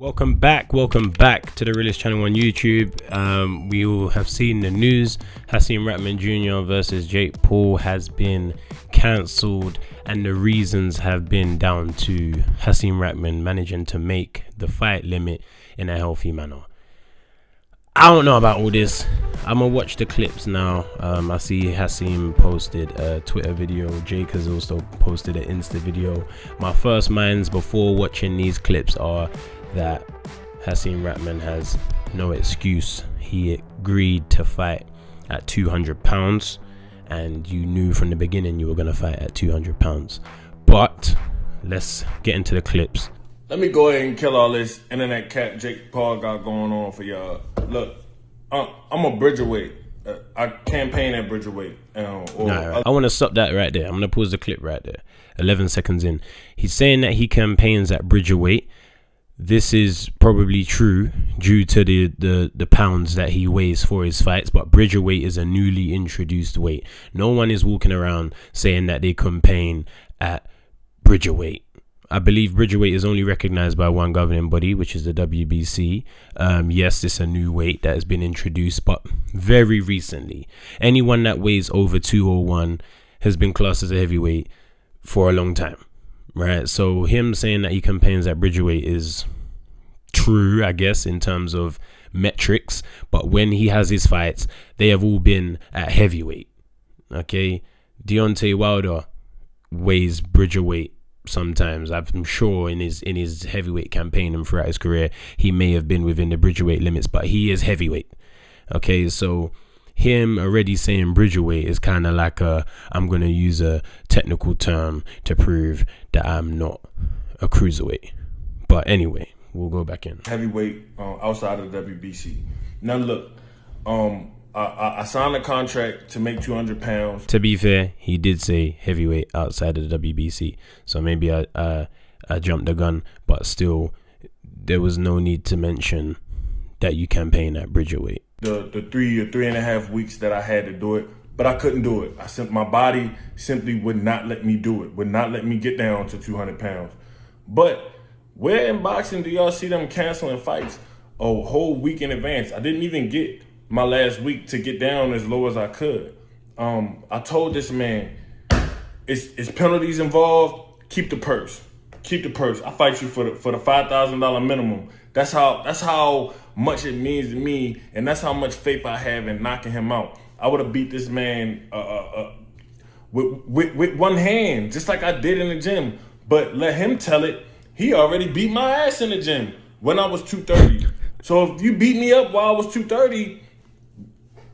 Welcome back, welcome back to the realest channel on YouTube. Um, we all have seen the news. Hasim Rahman Jr. versus Jake Paul has been cancelled, and the reasons have been down to Hasim Rahman managing to make the fight limit in a healthy manner. I don't know about all this. I'm gonna watch the clips now. Um, I see Hasim posted a Twitter video. Jake has also posted an Insta video. My first minds before watching these clips are that Hasim Rahman has no excuse. He agreed to fight at 200 pounds, and you knew from the beginning you were going to fight at 200 pounds. But let's get into the clips. Let me go ahead and kill all this internet cat Jake Paul got going on for y'all. Look, I'm a Bridgerweight. Uh, I campaign at Bridgerweight. Uh, nah, I want to stop that right there. I'm going to pause the clip right there. 11 seconds in. He's saying that he campaigns at Bridgerweight this is probably true due to the, the, the pounds that he weighs for his fights, but Bridger weight is a newly introduced weight. No one is walking around saying that they campaign at Bridger weight. I believe Bridger weight is only recognized by one governing body, which is the WBC. Um, yes, it's a new weight that has been introduced, but very recently. Anyone that weighs over 201 has been classed as a heavyweight for a long time right? So him saying that he campaigns at Bridgerweight is true, I guess, in terms of metrics. But when he has his fights, they have all been at heavyweight. Okay, Deontay Wilder weighs Bridgerweight sometimes. I'm sure in his in his heavyweight campaign and throughout his career, he may have been within the Bridgerweight limits, but he is heavyweight. Okay, so him already saying Bridgerweight is kind of like a I'm going to use a technical term to prove that I'm not a cruiserweight. But anyway, we'll go back in. Heavyweight uh, outside of the WBC. Now look, um, I, I, signed a contract to make 200 pounds. To be fair, he did say heavyweight outside of the WBC, so maybe I, I I jumped the gun, but still, there was no need to mention that you campaign at Bridgerweight the the three or three and a half weeks that I had to do it, but I couldn't do it. I sim- my body simply would not let me do it. Would not let me get down to 200 pounds. But where in boxing do y'all see them canceling fights a whole week in advance? I didn't even get my last week to get down as low as I could. Um, I told this man, it's, it's penalties involved. Keep the purse. Keep the purse. I fight you for the for the five thousand dollar minimum. That's how that's how much it means to me, and that's how much faith I have in knocking him out. I would have beat this man uh, uh, uh, with, with, with one hand, just like I did in the gym. But let him tell it. He already beat my ass in the gym when I was 230. So if you beat me up while I was 230,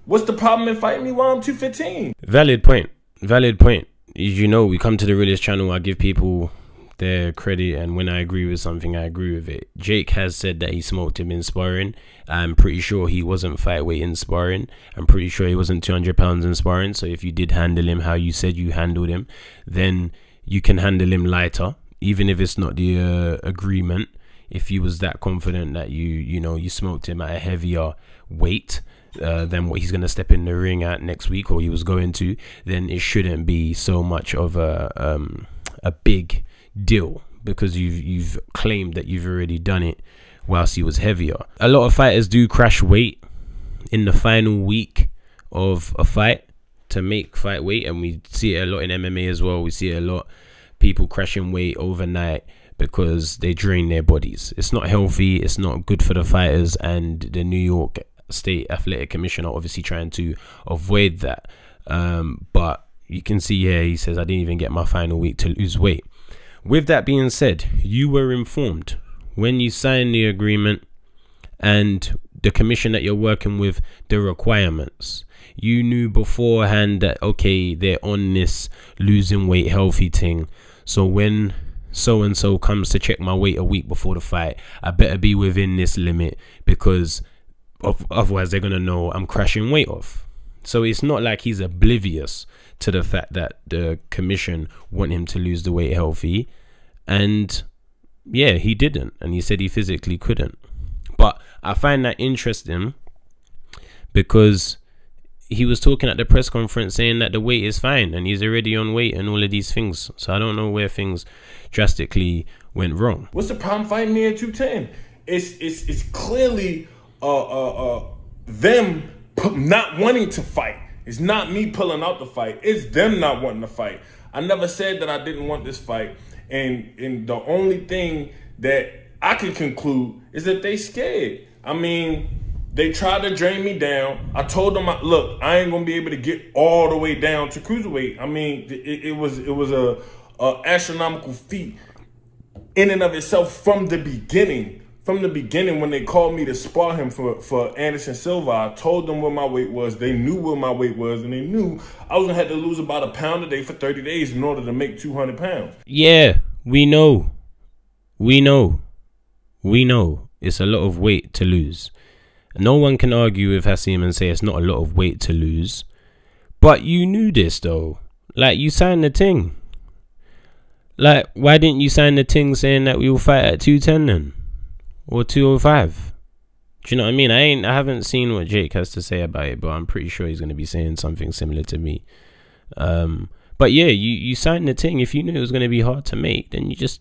what's the problem in fighting me while I'm 215? Valid point. Valid point. As you know, we come to the realest channel. I give people their credit and when I agree with something I agree with it. Jake has said that he smoked him in sparring. I'm pretty sure he wasn't fight weight in sparring. I'm pretty sure he wasn't 200 pounds in sparring. So if you did handle him how you said you handled him, then you can handle him lighter, even if it's not the uh, agreement. If you was that confident that you you know you smoked him at a heavier weight, uh, than what he's going to step in the ring at next week or he was going to, then it shouldn't be so much of a um, a big deal because you've you've claimed that you've already done it whilst he was heavier. A lot of fighters do crash weight in the final week of a fight to make fight weight, and we see it a lot in MMA as well. We see a lot people crashing weight overnight because they drain their bodies. It's not healthy. It's not good for the fighters, and the New York State Athletic Commission are obviously trying to avoid that. Um, but you can see here he says I didn't even get my final week to lose weight. With that being said, you were informed when you signed the agreement and the commission that you're working with, the requirements. You knew beforehand that, okay, they're on this losing weight healthy thing. So when so and so comes to check my weight a week before the fight, I better be within this limit because otherwise they're going to know I'm crashing weight off. So it's not like he's oblivious to the fact that the commission want him to lose the weight healthy. And yeah, he didn't. And he said he physically couldn't. But I find that interesting because he was talking at the press conference saying that the weight is fine and he's already on weight and all of these things. So I don't know where things drastically went wrong. What's the problem fighting me at 210? it's it's it's clearly uh uh, uh them not wanting to fight. It's not me pulling out the fight. It's them not wanting to fight. I never said that I didn't want this fight, and and the only thing that I can conclude is that they scared. I mean, they tried to drain me down. I told them, look, I ain't gonna be able to get all the way down to cruiserweight. I mean, it, it was it was a, a astronomical feat in and of itself from the beginning from the beginning when they called me to spar him for, for Anderson Silva, I told them what my weight was. They knew what my weight was, and they knew I was gonna have to lose about a pound a day for 30 days in order to make 200 pounds. Yeah, we know. We know. We know. It's a lot of weight to lose. No one can argue with Hasim and say it's not a lot of weight to lose. But you knew this though. Like you signed the thing. Like, why didn't you sign the thing saying that we will fight at 210 then? Or 205. Do you know what I mean? I ain't I haven't seen what Jake has to say about it, but I'm pretty sure he's gonna be saying something similar to me. Um, but yeah, you you signed the thing. If you knew it was gonna be hard to make, then you just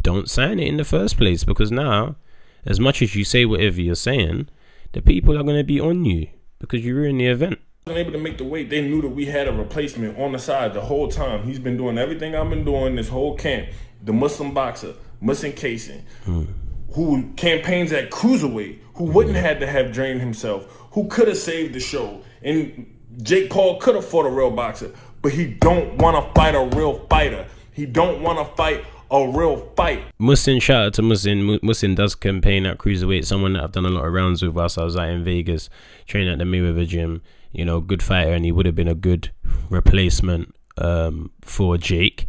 don't sign it in the first place because now, as much as you say whatever you're saying, the people are gonna be on you because you ruined the event. Able to make the weight, they knew that we had a replacement on the side the whole time. He's been doing everything I've been doing this whole camp. The Muslim boxer, Muslim casing. Hmm who campaigns at cruiserweight, who wouldn't have to have drained himself, who could have saved the show, and Jake Paul could have fought a real boxer, but he don't want to fight a real fighter. He don't want to fight a real fight. Musin, shout out to Musin. Musin does campaign at cruiserweight. Someone that I've done a lot of rounds with. Whilst I was out in Vegas training at the Mayweather gym. You know, good fighter, and he would have been a good replacement um, for Jake.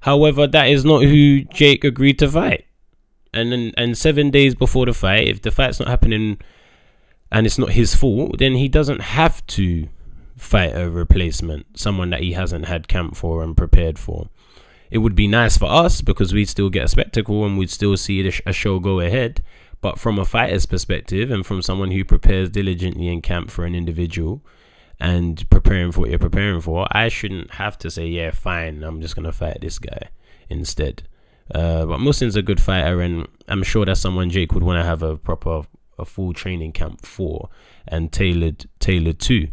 However, that is not who Jake agreed to fight and then and seven days before the fight, if the fight's not happening and it's not his fault, then he doesn't have to fight a replacement, someone that he hasn't had camp for and prepared for. It would be nice for us because we'd still get a spectacle and we'd still see a show go ahead. But from a fighter's perspective and from someone who prepares diligently in camp for an individual and preparing for what you're preparing for, I shouldn't have to say, yeah, fine, I'm just going to fight this guy instead. Uh, but Muslim's a good fighter, and I'm sure that's someone Jake would want to have a proper, a full training camp for, and tailored, tailored to,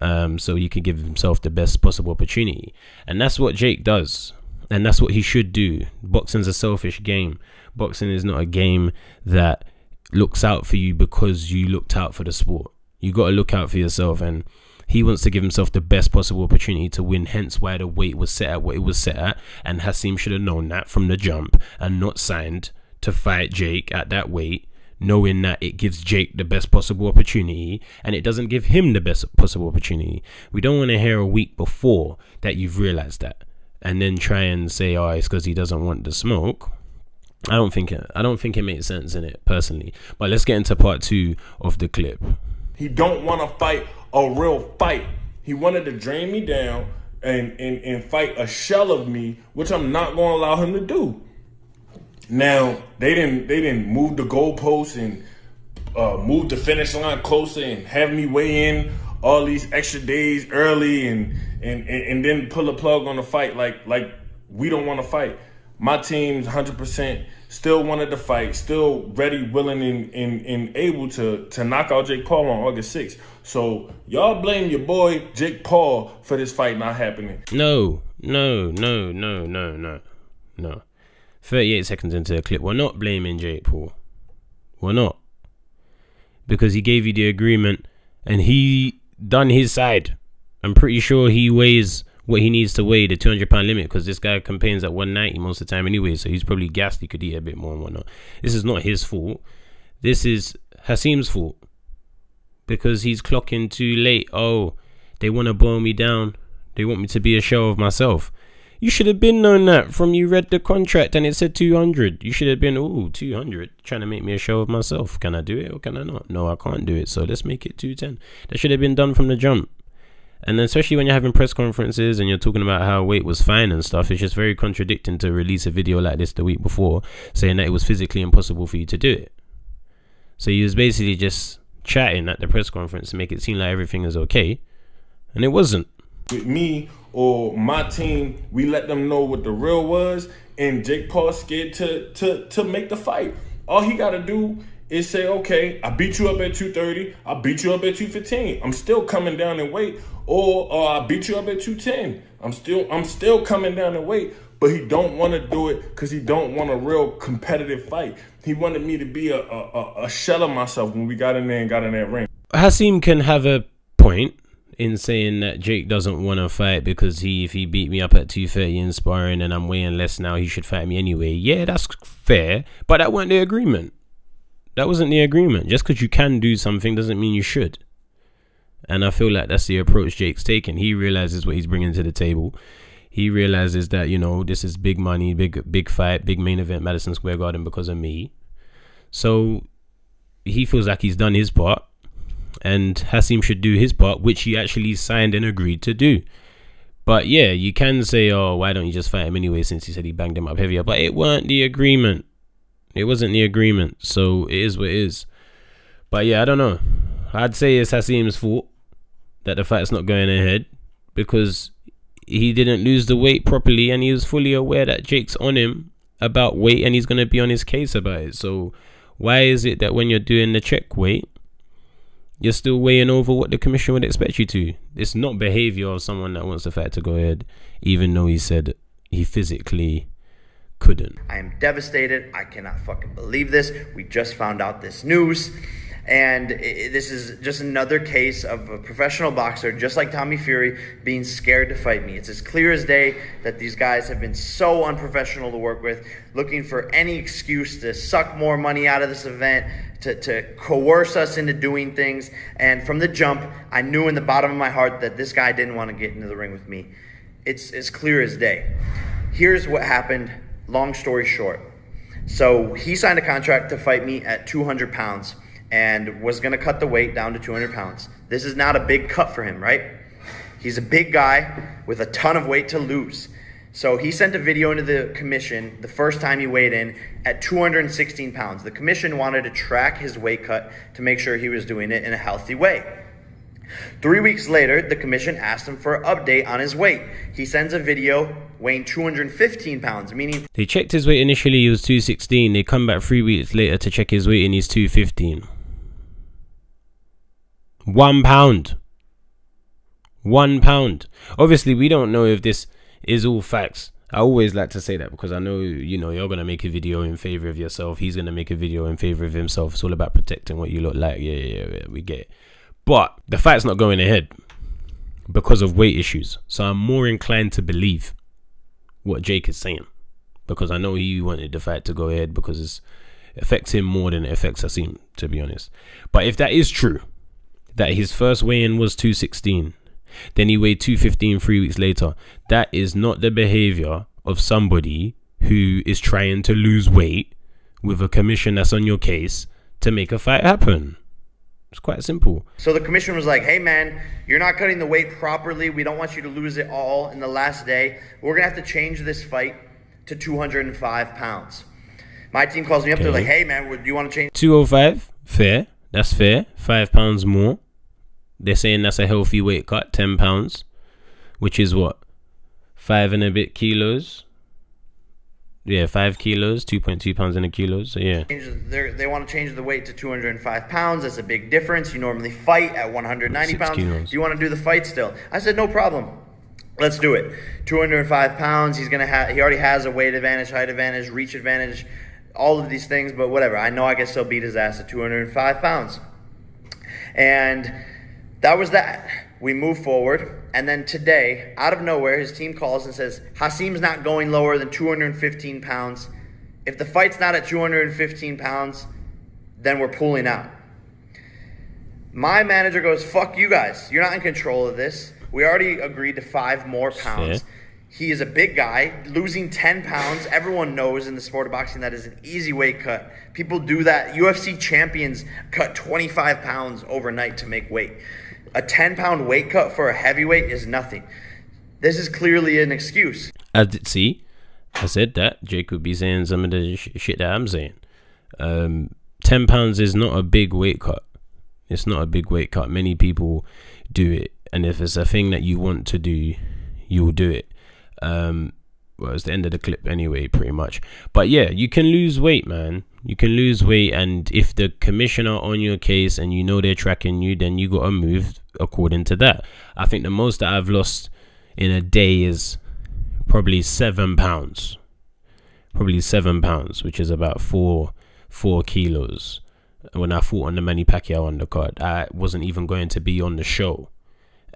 um, so he can give himself the best possible opportunity. And that's what Jake does, and that's what he should do. Boxing's a selfish game. Boxing is not a game that looks out for you because you looked out for the sport. You got to look out for yourself, and he wants to give himself the best possible opportunity to win, hence why the weight was set at what it was set at. And Hasim should have known that from the jump and not signed to fight Jake at that weight, knowing that it gives Jake the best possible opportunity and it doesn't give him the best possible opportunity. We don't want to hear a week before that you've realized that and then try and say, oh, it's because he doesn't want the smoke. I don't think it, I don't think it makes sense in it personally. But let's get into part two of the clip. He don't want to fight a real fight. He wanted to drain me down and, and, and fight a shell of me, which I'm not going to allow him to do. Now they didn't they didn't move the goalposts and uh, move the finish line closer and have me weigh in all these extra days early and and and, and then pull a plug on the fight like like we don't want to fight. My team's 100% still wanted to fight, still ready, willing, and, and, and able to, to knock out Jake Paul on August 6th. So y'all blame your boy Jake Paul for this fight not happening. No, no, no, no, no, no, no. 38 seconds into the clip, we're not blaming Jake Paul. We're not. Because he gave you the agreement and he done his side. I'm pretty sure he weighs what he needs to weigh the 200 pound limit because this guy campaigns at 190 most of the time anyway so he's probably gassed he could eat a bit more and whatnot. This is not his fault. This is Hasim's fault. Because he's clocking too late. Oh they want to boil me down. They want me to be a show of myself. You should have been known that from you read the contract and it said 200 you should have been oh 200 trying to make me a show of myself. Can i do it or can i not? No i can't do it so let's make it 210 that should have been done from the jump and especially when you're having press conferences and you're talking about how weight was fine and stuff, it's just very contradicting to release a video like this the week before saying that it was physically impossible for you to do it. So you was basically just chatting at the press conference to make it seem like everything is okay, and it wasn't. With me or my team, we let them know what the real was, and Jake Paul scared to to to make the fight. All he got to do is say, okay, I beat you up at 230, I beat you up at 215. I'm still coming down in weight, or uh, I beat you up at 210. I'm still I'm still coming down in weight, but he don't want to do it because he don't want a real competitive fight. He wanted me to be a, a, a shell of myself when we got in there and got in that ring. Hasim can have a point in saying that Jake doesn't want to fight because he if he beat me up at 230 in sparring and I'm weighing less now, he should fight me anyway. Yeah, that's fair, but that wasn't the agreement. That wasn't the agreement. Just because you can do something doesn't mean you should. And I feel like that's the approach Jake's taking. He realizes what he's bringing to the table. He realizes that you know this is big money, big big fight, big main event, Madison Square Garden because of me. So he feels like he's done his part, and Hasim should do his part, which he actually signed and agreed to do. But yeah, you can say, oh, why don't you just fight him anyway? Since he said he banged him up heavier, but it weren't the agreement. It wasn't the agreement, so it is what it is. But yeah, I don't know. I'd say it's Hasim's fault that the fight's not going ahead because he didn't lose the weight properly and he was fully aware that Jake's on him about weight and he's going to be on his case about it. So why is it that when you're doing the check weight, you're still weighing over what the commission would expect you to? It's not behavior of someone that wants the fight to go ahead, even though he said he physically couldn't. I am devastated. I cannot fucking believe this. We just found out this news. And it, this is just another case of a professional boxer, just like Tommy Fury, being scared to fight me. It's as clear as day that these guys have been so unprofessional to work with, looking for any excuse to suck more money out of this event, to, to coerce us into doing things. And from the jump, I knew in the bottom of my heart that this guy didn't want to get into the ring with me. It's as clear as day. Here's what happened long story short. So he signed a contract to fight me at 200 pounds and was going to cut the weight down to 200 pounds. This is not a big cut for him, right? He's a big guy with a ton of weight to lose. So he sent a video into the commission the first time he weighed in at 216 pounds. The commission wanted to track his weight cut to make sure he was doing it in a healthy way. Three weeks later, the commission asked him for an update on his weight. He sends a video weighing 215 pounds, meaning they checked his weight initially. He was 216. They come back three weeks later to check his weight, and he's 215. One pound. One pound. Obviously, we don't know if this is all facts. I always like to say that because I know you know you're gonna make a video in favor of yourself. He's gonna make a video in favor of himself. It's all about protecting what you look like. Yeah, yeah, yeah. We get it. But the fight's not going ahead because of weight issues. So I'm more inclined to believe what Jake is saying because I know he wanted the fight to go ahead because it affects him more than it affects Hasim, to be honest. But if that is true, that his first weigh-in was 216, then he weighed 215 three weeks later, that is not the behavior of somebody who is trying to lose weight with a commission that's on your case to make a fight happen. It's quite simple. So the commission was like, hey man, you're not cutting the weight properly. We don't want you to lose it all in the last day. We're going to have to change this fight to 205 pounds. My team calls me up. Okay. They're like, hey man, do you want to change? 205? Fair. That's fair. Five pounds more. They're saying that's a healthy weight cut, 10 pounds, which is what? Five and a bit kilos. Yeah, five kilos, two point two pounds in a kilo. So yeah. they want to change the weight to 205 pounds. That's a big difference. You normally fight at 190 pounds. Kilos. Do you want to do the fight still? I said no problem. Let's do it. 205 pounds. He's gonna have. He already has a weight advantage, height advantage, reach advantage, all of these things. But whatever. I know I can still beat his ass at 205 pounds. And that was that. We move forward. And then today, out of nowhere, his team calls and says, Hasim's not going lower than 215 pounds. If the fight's not at 215 pounds, then we're pulling out. My manager goes, fuck you guys. You're not in control of this. We already agreed to five more pounds. He is a big guy, losing 10 pounds. Everyone knows in the sport of boxing that is an easy weight cut. People do that. UFC champions cut 25 pounds overnight to make weight. A 10 pound weight cut for a heavyweight is nothing. This is clearly an excuse. I did see. I said that. Jake would be saying some of the sh- shit that I'm saying. Um, 10 pounds is not a big weight cut. It's not a big weight cut. Many people do it. And if it's a thing that you want to do, you'll do it. Um, well, it's the end of the clip anyway, pretty much. But yeah, you can lose weight, man. You can lose weight, and if the commissioner on your case and you know they're tracking you, then you gotta move according to that. I think the most that I've lost in a day is probably seven pounds. Probably seven pounds, which is about four four kilos. When I fought on the Manny Pacquiao undercard, I wasn't even going to be on the show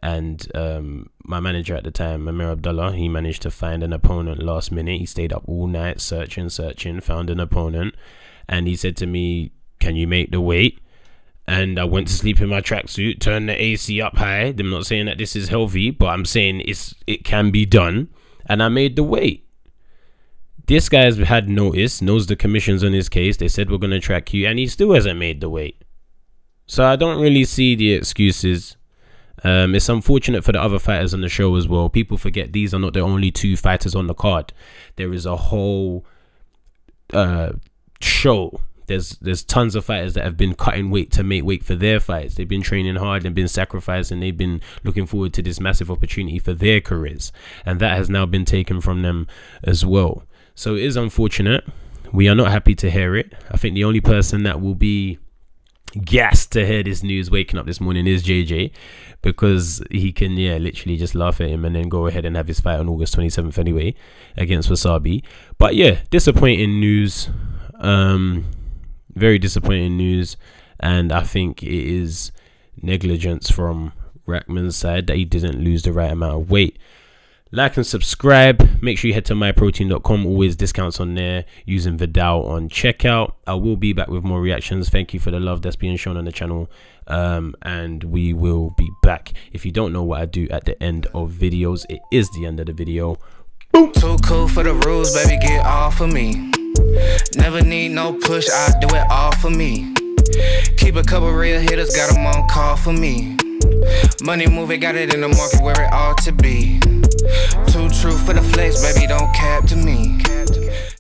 and um, my manager at the time, Amir Abdullah, he managed to find an opponent last minute. He stayed up all night searching, searching, found an opponent, and he said to me, "Can you make the weight?" And I went to sleep in my tracksuit, turned the AC up high. I'm not saying that this is healthy, but I'm saying it's it can be done, and I made the weight. This guy's had notice, knows the commissions on his case. They said we're gonna track you, and he still hasn't made the weight. So I don't really see the excuses um, it's unfortunate for the other fighters on the show as well. People forget these are not the only two fighters on the card. There is a whole uh, show. There's there's tons of fighters that have been cutting weight to make weight for their fights. They've been training hard and been sacrificed, and They've been looking forward to this massive opportunity for their careers, and that has now been taken from them as well. So it is unfortunate. We are not happy to hear it. I think the only person that will be gassed to hear this news waking up this morning is JJ because he can yeah literally just laugh at him and then go ahead and have his fight on August 27th anyway against Wassabi but yeah disappointing news um very disappointing news and I think it is negligence from Rahman's side that he didn't lose the right amount of weight like and subscribe. Make sure you head to myprotein.com. Always discounts on there using Viddal on checkout. I will be back with more reactions. Thank you for the love that's being shown on the channel. Um, and we will be back. If you don't know what I do at the end of videos, it is the end of the video. Boom. Too cool for the rules, baby. Get off of me. Never need no push, I do it all for me. Keep a couple real hitters, got them on call for me. Money moving, got it in the market where it ought to be. Too true for the flex, baby, don't cap to me.